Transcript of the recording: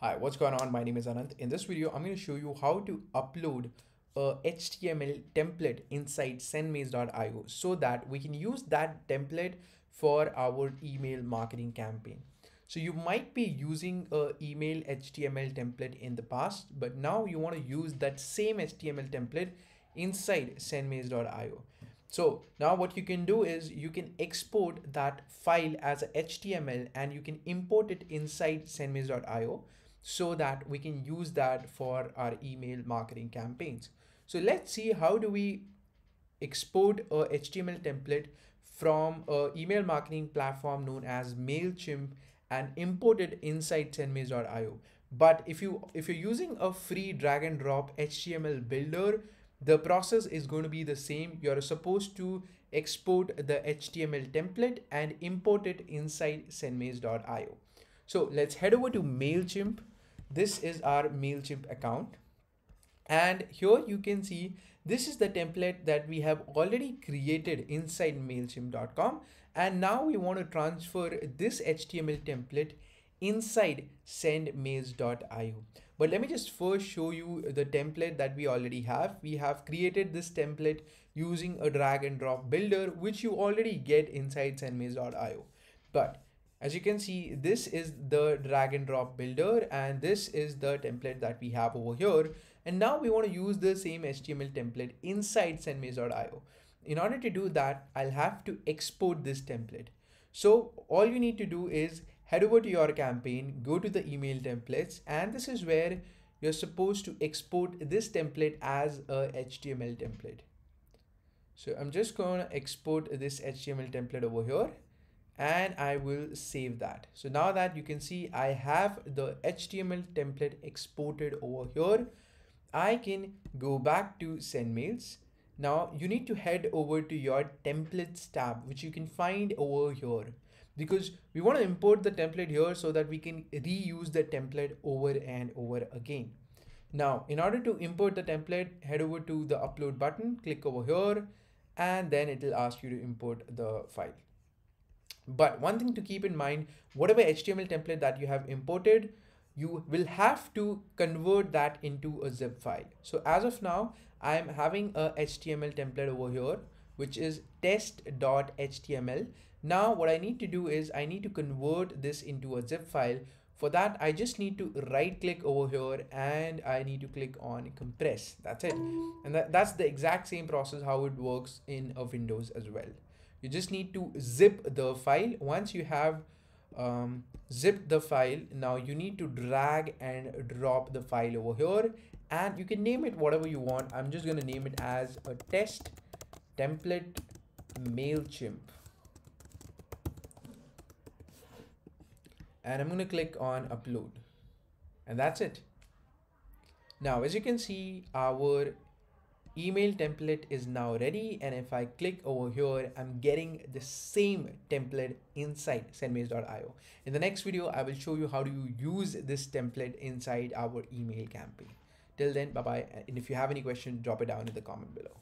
Hi, what's going on? My name is Anant. In this video, I'm going to show you how to upload a HTML template inside sendmails.io so that we can use that template for our email marketing campaign. So you might be using a email HTML template in the past, but now you want to use that same HTML template inside sendmails.io. So now what you can do is you can export that file as a HTML and you can import it inside sendmails.io so that we can use that for our email marketing campaigns. So let's see how do we export a HTML template from a email marketing platform known as MailChimp and import it inside sendmails.io. But if you if you're using a free drag and drop HTML builder, the process is going to be the same. You're supposed to export the HTML template and import it inside sendmails.io. So let's head over to MailChimp. This is our MailChimp account. And here you can see this is the template that we have already created inside MailChimp.com. And now we want to transfer this HTML template inside sendmails.io. But let me just first show you the template that we already have. We have created this template using a drag and drop builder, which you already get inside sendmails.io. But as you can see, this is the drag and drop builder and this is the template that we have over here. And now we want to use the same HTML template inside sendmails.io. In order to do that, I'll have to export this template. So all you need to do is head over to your campaign, go to the email templates, and this is where you're supposed to export this template as a HTML template. So I'm just going to export this HTML template over here and I will save that. So now that you can see I have the HTML template exported over here, I can go back to send mails. Now you need to head over to your templates tab, which you can find over here because we want to import the template here so that we can reuse the template over and over again. Now, in order to import the template, head over to the upload button, click over here, and then it will ask you to import the file. But one thing to keep in mind, whatever HTML template that you have imported, you will have to convert that into a zip file. So as of now, I'm having a HTML template over here, which is test.html. Now what I need to do is I need to convert this into a zip file. For that, I just need to right click over here and I need to click on compress. That's it. And that, that's the exact same process how it works in a Windows as well. You just need to zip the file. Once you have um, zipped the file, now you need to drag and drop the file over here and you can name it whatever you want. I'm just going to name it as a test template MailChimp. and I'm going to click on upload and that's it. Now, as you can see, our email template is now ready. And if I click over here, I'm getting the same template inside sendmails.io. In the next video, I will show you how to use this template inside our email campaign. Till then, bye-bye. And if you have any questions, drop it down in the comment below.